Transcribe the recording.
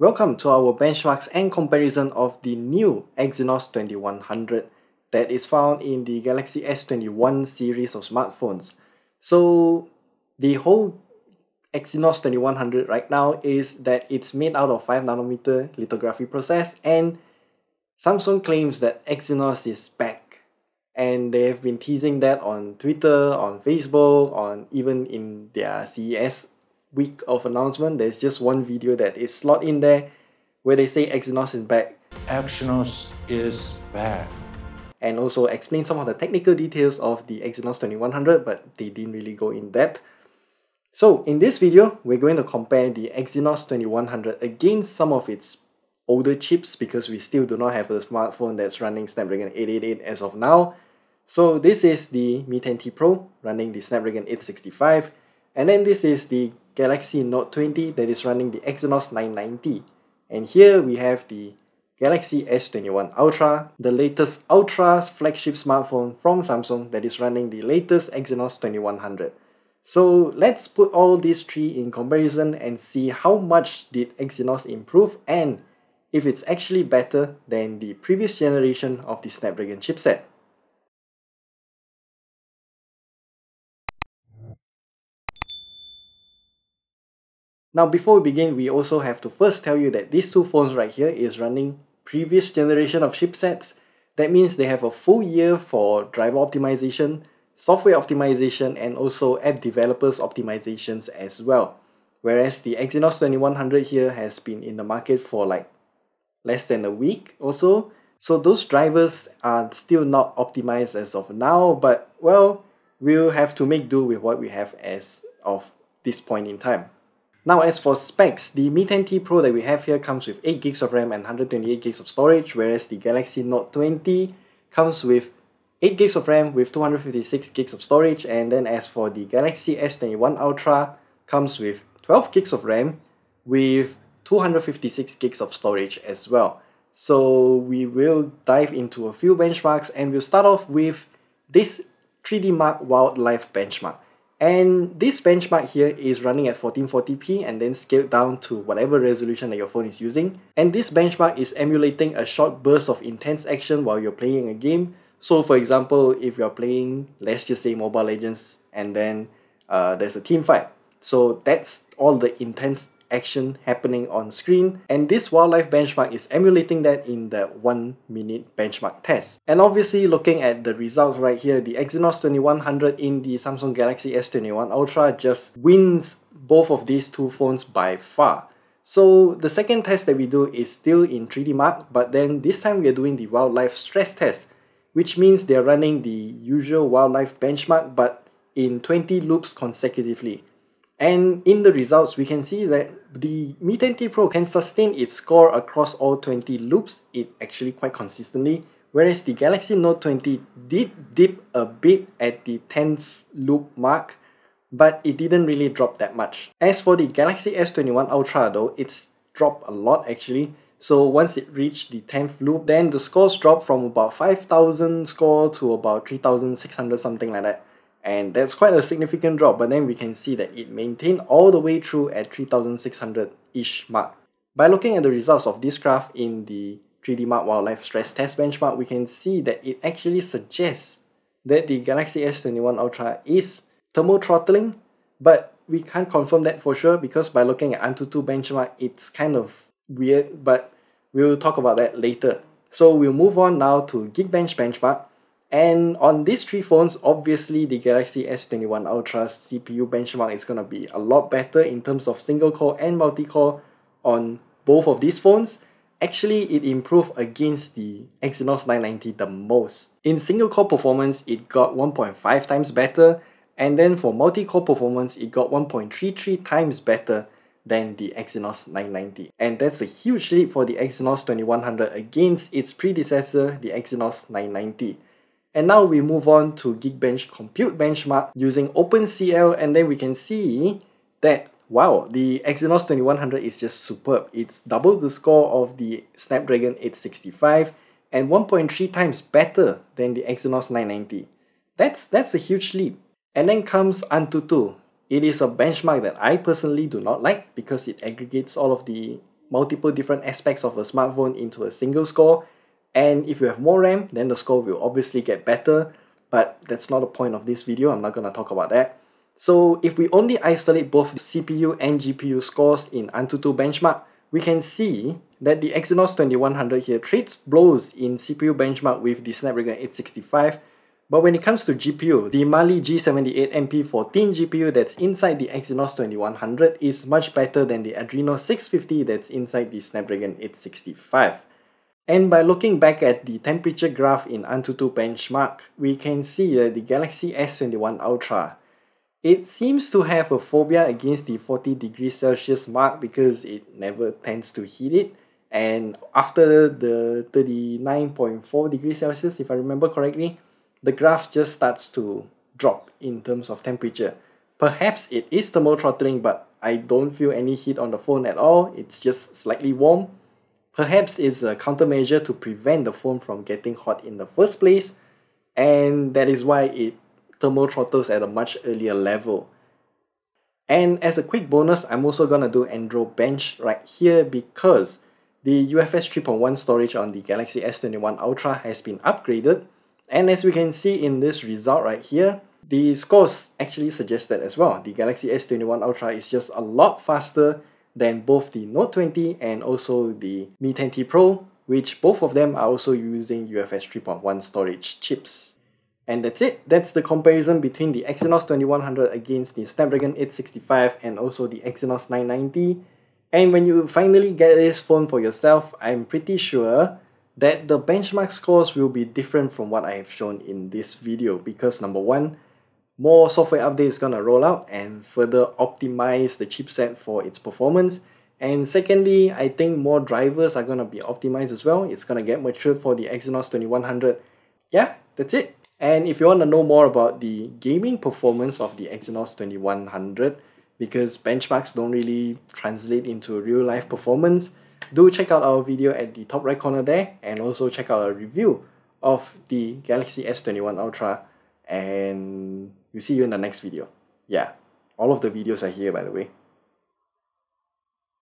Welcome to our benchmarks and comparison of the new Exynos 2100 that is found in the Galaxy S21 series of smartphones. So the whole Exynos 2100 right now is that it's made out of 5 nanometer lithography process and Samsung claims that Exynos is back and they have been teasing that on Twitter, on Facebook, on even in their CES week of announcement, there's just one video that is slot in there where they say Exynos is back. Exynos is back. And also explain some of the technical details of the Exynos 2100, but they didn't really go in depth. So in this video, we're going to compare the Exynos 2100 against some of its older chips because we still do not have a smartphone that's running Snapdragon 888 as of now. So this is the Mi 10T Pro running the Snapdragon 865 and then this is the Galaxy Note 20 that is running the Exynos 990. And here we have the Galaxy S21 Ultra, the latest Ultra flagship smartphone from Samsung that is running the latest Exynos 2100. So let's put all these three in comparison and see how much did Exynos improve and if it's actually better than the previous generation of the Snapdragon chipset. Now before we begin, we also have to first tell you that these two phones right here is running previous generation of chipsets. That means they have a full year for driver optimization, software optimization, and also app developers optimizations as well. Whereas the Exynos 2100 here has been in the market for like less than a week or so. So those drivers are still not optimized as of now, but well, we'll have to make do with what we have as of this point in time. Now as for specs, the Mi 10T Pro that we have here comes with 8 gigs of RAM and 128 gigs of storage, whereas the Galaxy Note 20 comes with 8 gigs of RAM with 256 gigs of storage, and then as for the Galaxy S21 Ultra, comes with 12 gigs of RAM with 256 gigs of storage as well. So we will dive into a few benchmarks and we'll start off with this 3D Mark Wildlife benchmark. And this benchmark here is running at 1440p and then scaled down to whatever resolution that your phone is using. And this benchmark is emulating a short burst of intense action while you're playing a game. So for example, if you're playing, let's just say Mobile Legends, and then uh, there's a team fight. So that's all the intense action happening on screen and this wildlife benchmark is emulating that in the 1 minute benchmark test. And obviously looking at the results right here, the Exynos 2100 in the Samsung Galaxy S21 Ultra just wins both of these two phones by far. So the second test that we do is still in 3D Mark, but then this time we are doing the wildlife stress test, which means they are running the usual wildlife benchmark but in 20 loops consecutively. And in the results, we can see that the Mi 10T Pro can sustain its score across all 20 loops, it actually quite consistently, whereas the Galaxy Note 20 did dip a bit at the 10th loop mark, but it didn't really drop that much. As for the Galaxy S21 Ultra though, it's dropped a lot actually, so once it reached the 10th loop, then the scores dropped from about 5000 score to about 3600 something like that and that's quite a significant drop but then we can see that it maintained all the way through at 3600-ish mark. By looking at the results of this graph in the 3D Mark Wildlife Stress Test benchmark, we can see that it actually suggests that the Galaxy S21 Ultra is thermal throttling, but we can't confirm that for sure because by looking at Antutu benchmark, it's kind of weird, but we'll talk about that later. So we'll move on now to Geekbench benchmark, and on these three phones, obviously the Galaxy S21 Ultra CPU benchmark is going to be a lot better in terms of single core and multi-core on both of these phones. Actually, it improved against the Exynos 990 the most. In single core performance, it got 1.5 times better, and then for multi-core performance, it got 1.33 times better than the Exynos 990. And that's a huge leap for the Exynos 2100 against its predecessor, the Exynos 990. And now we move on to Geekbench Compute Benchmark using OpenCL and then we can see that wow, the Exynos 2100 is just superb. It's double the score of the Snapdragon 865 and 1.3 times better than the Exynos 990. That's, that's a huge leap. And then comes Antutu. It is a benchmark that I personally do not like because it aggregates all of the multiple different aspects of a smartphone into a single score. And if you have more RAM, then the score will obviously get better, but that's not the point of this video, I'm not going to talk about that. So if we only isolate both CPU and GPU scores in Antutu benchmark, we can see that the Exynos 2100 here trades blows in CPU benchmark with the Snapdragon 865, but when it comes to GPU, the Mali G78 MP14 GPU that's inside the Exynos 2100 is much better than the Adreno 650 that's inside the Snapdragon 865. And by looking back at the temperature graph in Antutu benchmark, we can see that the Galaxy S21 Ultra it seems to have a phobia against the 40 degrees Celsius mark because it never tends to hit it. And after the 39.4 degrees Celsius, if I remember correctly, the graph just starts to drop in terms of temperature. Perhaps it is thermal throttling, but I don't feel any heat on the phone at all. It's just slightly warm. Perhaps it's a countermeasure to prevent the phone from getting hot in the first place, and that is why it thermal throttles at a much earlier level. And as a quick bonus, I'm also gonna do Andro Bench right here because the UFS 3.1 storage on the Galaxy S21 Ultra has been upgraded. And as we can see in this result right here, the scores actually suggest that as well. The Galaxy S21 Ultra is just a lot faster than both the Note 20 and also the Mi 10T Pro, which both of them are also using UFS 3.1 storage chips. And that's it. That's the comparison between the Exynos 2100 against the Snapdragon 865 and also the Exynos 990. And when you finally get this phone for yourself, I'm pretty sure that the benchmark scores will be different from what I have shown in this video because number one, more software updates gonna roll out and further optimize the chipset for its performance. And secondly, I think more drivers are gonna be optimized as well. It's gonna get matured for the Exynos 2100. Yeah, that's it. And if you want to know more about the gaming performance of the Exynos 2100, because benchmarks don't really translate into real life performance, do check out our video at the top right corner there and also check out a review of the Galaxy S21 Ultra and we'll see you in the next video. Yeah, all of the videos are here by the way.